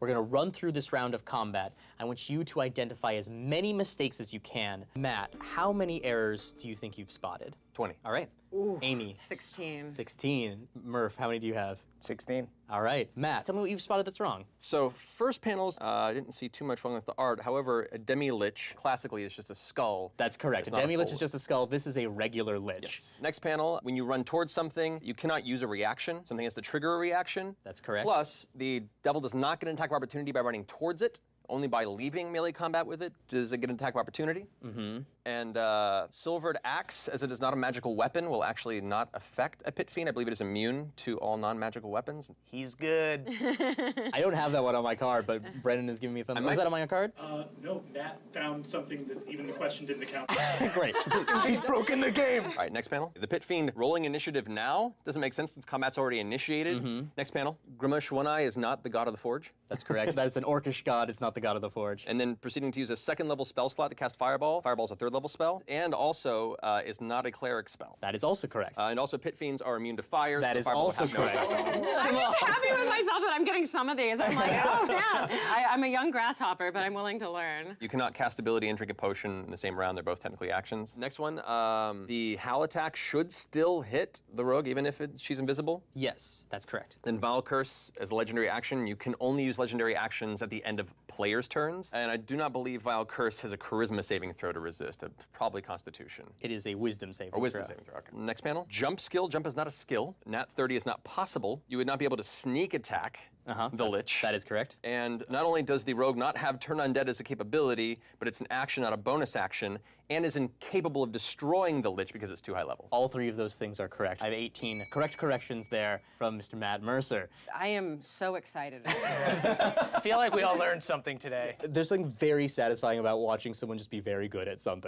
We're going to run through this round of combat. I want you to identify as many mistakes as you can. Matt, how many errors do you think you've spotted? 20. All right. Amy, 16. 16. Murph, how many do you have? 16. All right. Matt, tell me what you've spotted that's wrong. So first panels, uh, I didn't see too much wrong with the art. However, a demi-lich classically is just a skull. That's correct. It's A demi lich is just a skull. This is a regular lich. Yes. Next panel, when you run towards something, you cannot use a reaction. Something has to trigger a reaction. That's correct. Plus, the devil does not get an attack of opportunity by running towards it. Only by leaving melee combat with it does it get an attack of opportunity. Mm-hmm. And uh, Silvered Axe, as it is not a magical weapon, will actually not affect a Pit Fiend. I believe it is immune to all non-magical weapons. He's good. I don't have that one on my card, but Brennan is giving me a thumbs. I Was that on my card? Uh, no, Matt found something that even the question didn't account for. Great. He's broken the game. All right, next panel. The Pit Fiend rolling initiative now doesn't make sense since combat's already initiated. Next panel. Gruumsh One Eye is not the god of the Forge. That's correct. That is an orcish god. It's not the god of the forge. And then proceeding to use a second level spell slot to cast Fireball. Fireball's a third level spell. And also uh, is not a cleric spell. That is also correct. Uh, and also, Pit Fiends are immune to fire. That so is also have no correct. I'm just happy with myself that I'm getting some of these. I'm like, oh man. I, I'm a young grasshopper, but I'm willing to learn. You cannot cast ability and drink a potion in the same round. They're both technically actions. Next one, um, the Howl attack should still hit the rogue even if it, she's invisible. yes, that's correct. Then Vile Curse as a legendary action. You can only use legendary actions at the end of players' turns. And I do not believe Vile Curse has a charisma saving throw to resist. Uh, probably Constitution. It is a wisdom saving Or wisdom throw. saving throw. Okay. Next panel. Jump skill. Jump is not a skill. Nat 30 is not possible. You would not be able to sneak attack Uh-huh. the that's- Lich. That is correct. And not only does the rogue not have turn undead as a capability, but it's an action, not a bonus action, and is incapable of destroying the Lich because it's too high level. All three of those things are correct. I have 18 correct corrections there from Mr. Matt Mercer. I am so excited. I feel like we all learned something today. There's something very satisfying about watching someone just be very good at something.